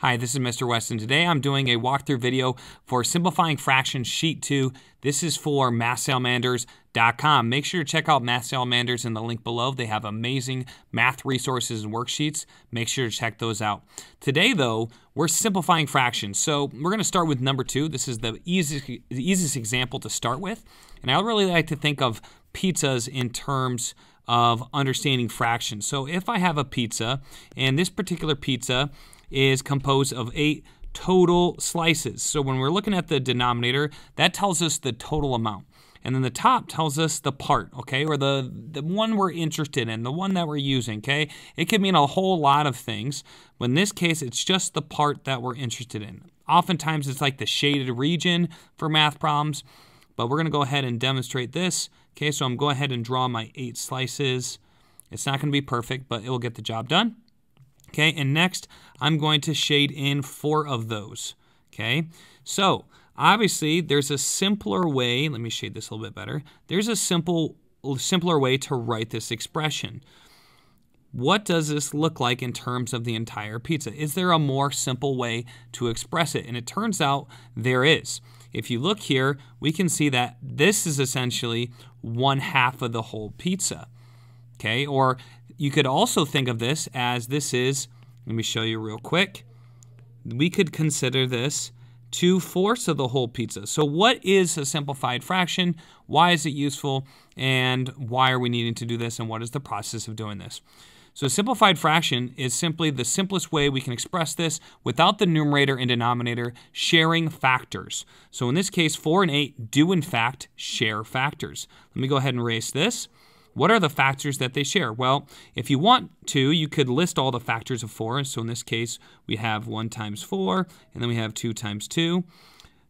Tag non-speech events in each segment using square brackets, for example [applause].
Hi, this is Mr. Weston. Today I'm doing a walkthrough video for Simplifying Fractions Sheet 2. This is for mathsalamanders.com. Make sure to check out Math Salamanders in the link below. They have amazing math resources and worksheets. Make sure to check those out. Today, though, we're simplifying fractions. So we're going to start with number two. This is the easiest, the easiest example to start with. And I really like to think of pizzas in terms of understanding fractions. So if I have a pizza, and this particular pizza is composed of eight total slices. So when we're looking at the denominator, that tells us the total amount. And then the top tells us the part, okay, or the, the one we're interested in, the one that we're using, okay? It could mean a whole lot of things, but in this case, it's just the part that we're interested in. Oftentimes, it's like the shaded region for math problems, but we're going to go ahead and demonstrate this. Okay, so I'm going ahead and draw my eight slices. It's not going to be perfect, but it will get the job done. Okay, and next I'm going to shade in four of those. Okay, so obviously there's a simpler way, let me shade this a little bit better. There's a simple, simpler way to write this expression. What does this look like in terms of the entire pizza? Is there a more simple way to express it? And it turns out there is. If you look here, we can see that this is essentially one half of the whole pizza. Okay, or you could also think of this as this is, let me show you real quick. We could consider this two fourths of the whole pizza. So what is a simplified fraction? Why is it useful? And why are we needing to do this? And what is the process of doing this? So a simplified fraction is simply the simplest way we can express this without the numerator and denominator sharing factors. So in this case, 4 and 8 do in fact share factors. Let me go ahead and erase this. What are the factors that they share? Well, if you want to, you could list all the factors of 4. So in this case, we have 1 times 4, and then we have 2 times 2.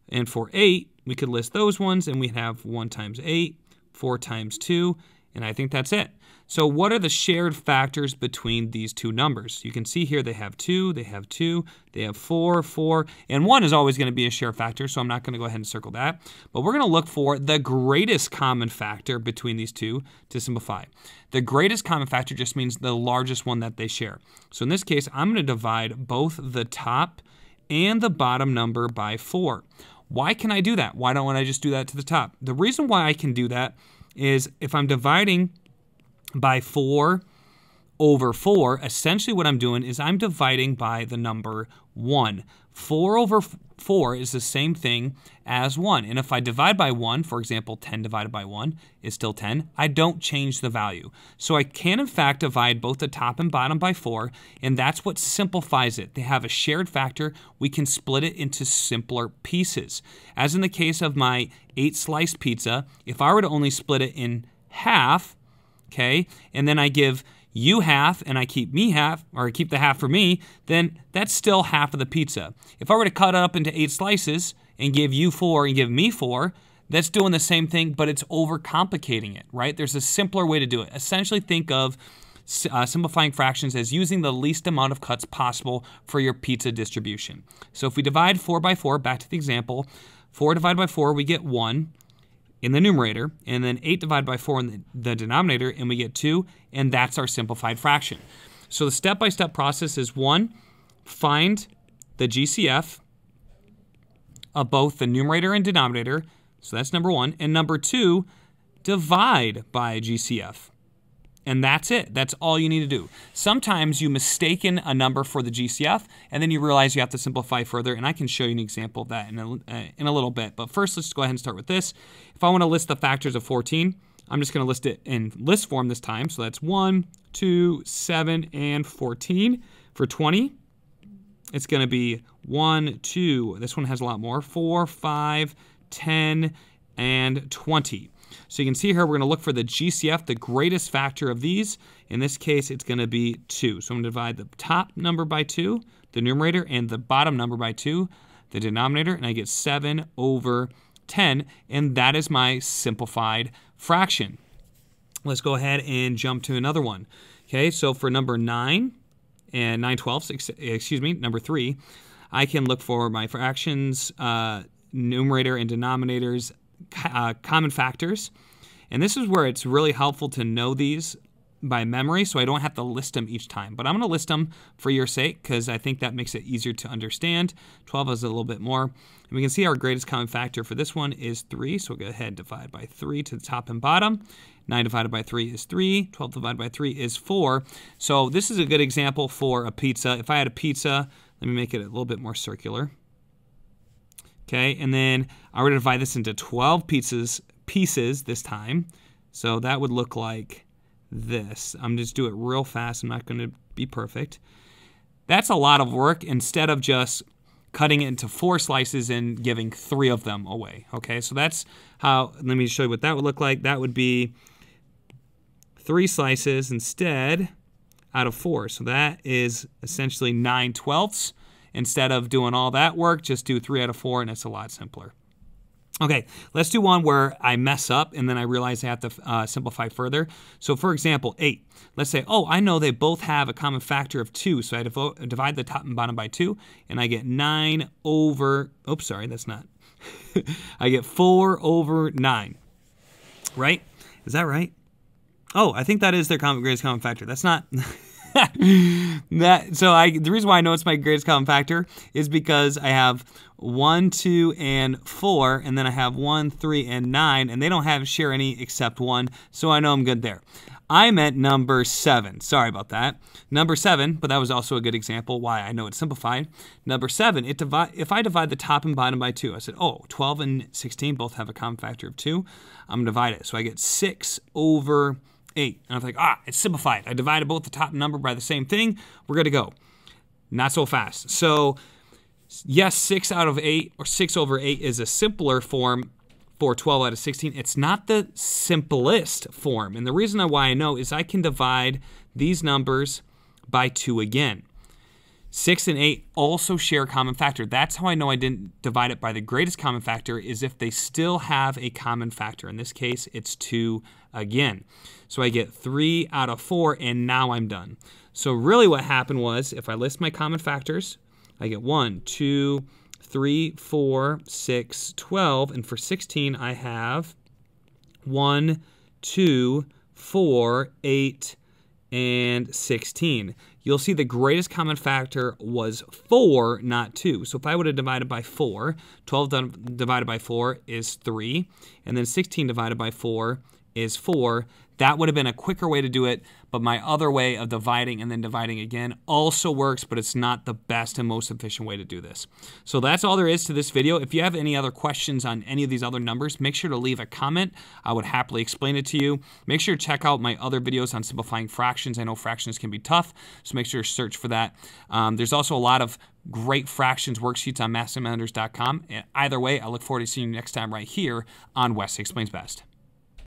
And for 8, we could list those ones, and we have 1 times 8, 4 times 2, and I think that's it. So what are the shared factors between these two numbers? You can see here they have 2, they have 2, they have 4, 4, and 1 is always going to be a share factor, so I'm not going to go ahead and circle that. But we're going to look for the greatest common factor between these two to simplify. The greatest common factor just means the largest one that they share. So in this case, I'm going to divide both the top and the bottom number by 4. Why can I do that? Why don't I just do that to the top? The reason why I can do that is if I'm dividing by 4 over 4, essentially what I'm doing is I'm dividing by the number 1. 4 over 4 is the same thing as 1. And if I divide by 1, for example, 10 divided by 1 is still 10, I don't change the value. So I can in fact divide both the top and bottom by 4, and that's what simplifies it. They have a shared factor. We can split it into simpler pieces. As in the case of my 8 slice pizza, if I were to only split it in half, okay, and then I give you half and I keep me half, or I keep the half for me, then that's still half of the pizza. If I were to cut it up into eight slices and give you four and give me four, that's doing the same thing, but it's overcomplicating it, right? There's a simpler way to do it. Essentially, think of uh, simplifying fractions as using the least amount of cuts possible for your pizza distribution. So if we divide 4 by 4, back to the example, 4 divided by 4, we get 1 in the numerator, and then 8 divided by 4 in the, the denominator, and we get 2, and that's our simplified fraction. So the step-by-step -step process is 1, find the GCF of both the numerator and denominator, so that's number 1, and number 2, divide by GCF. And that's it. That's all you need to do. Sometimes you mistaken a number for the GCF, and then you realize you have to simplify further. And I can show you an example of that in a, uh, in a little bit. But first, let's go ahead and start with this. If I want to list the factors of 14, I'm just going to list it in list form this time. So that's 1, 2, 7, and 14. For 20, it's going to be 1, 2, this one has a lot more, 4, 5, 10, and 20. So you can see here we're going to look for the GCF, the greatest factor of these. In this case, it's going to be 2. So I'm going to divide the top number by 2, the numerator, and the bottom number by 2, the denominator, and I get 7 over 10, and that is my simplified fraction. Let's go ahead and jump to another one. Okay, so for number 9 and 9 twelfths, excuse me, number 3, I can look for my fractions, uh, numerator and denominators uh, common factors. And this is where it's really helpful to know these by memory, so I don't have to list them each time. But I'm going to list them for your sake because I think that makes it easier to understand. 12 is a little bit more. And we can see our greatest common factor for this one is 3, so we'll go ahead and divide by 3 to the top and bottom. 9 divided by 3 is 3. 12 divided by 3 is 4. So this is a good example for a pizza. If I had a pizza, let me make it a little bit more circular. Okay, and then I'm going to divide this into 12 pieces, pieces this time. So that would look like this. I'm just do it real fast. I'm not going to be perfect. That's a lot of work instead of just cutting it into four slices and giving three of them away. Okay, so that's how, let me show you what that would look like. That would be three slices instead out of four. So that is essentially 9 twelfths. Instead of doing all that work, just do three out of four, and it's a lot simpler. Okay, let's do one where I mess up and then I realize I have to uh, simplify further. So, for example, 8. Let's say, oh, I know they both have a common factor of 2, so I divide the top and bottom by 2, and I get 9 over, oops, sorry, that's not. [laughs] I get 4 over 9, right? Is that right? Oh, I think that is their common, greatest common factor. That's not... [laughs] [laughs] that so I the reason why I know it's my greatest common factor is because I have one, two, and four, and then I have one, three, and nine, and they don't have share any except one, so I know I'm good there. I meant number seven. Sorry about that. Number seven, but that was also a good example why I know it's simplified. Number seven, it divide, if I divide the top and bottom by two, I said, oh, 12 and 16 both have a common factor of two. I'm to divide it. So I get six over 8. And I was like, ah, it's simplified. I divided both the top number by the same thing. We're good to go. Not so fast. So, yes, 6 out of 8 or 6 over 8 is a simpler form for 12 out of 16. It's not the simplest form. And the reason why I know is I can divide these numbers by 2 again. 6 and 8 also share a common factor. That's how I know I didn't divide it by the greatest common factor is if they still have a common factor. In this case, it's 2 again. So I get 3 out of 4 and now I'm done. So really what happened was if I list my common factors, I get 1, 2, 3, 4, 6, 12. And for 16, I have 1, 2, 4, 8, and 16. You'll see the greatest common factor was 4, not 2. So if I would have divided by 4, 12 divided by 4 is 3, and then 16 divided by 4 is 4. That would have been a quicker way to do it, but my other way of dividing and then dividing again also works, but it's not the best and most efficient way to do this. So that's all there is to this video. If you have any other questions on any of these other numbers, make sure to leave a comment. I would happily explain it to you. Make sure to check out my other videos on simplifying fractions. I know fractions can be tough, so make sure to search for that. Um, there's also a lot of great fractions worksheets on mathsalamander.com. Either way, I look forward to seeing you next time right here on West Explains Best.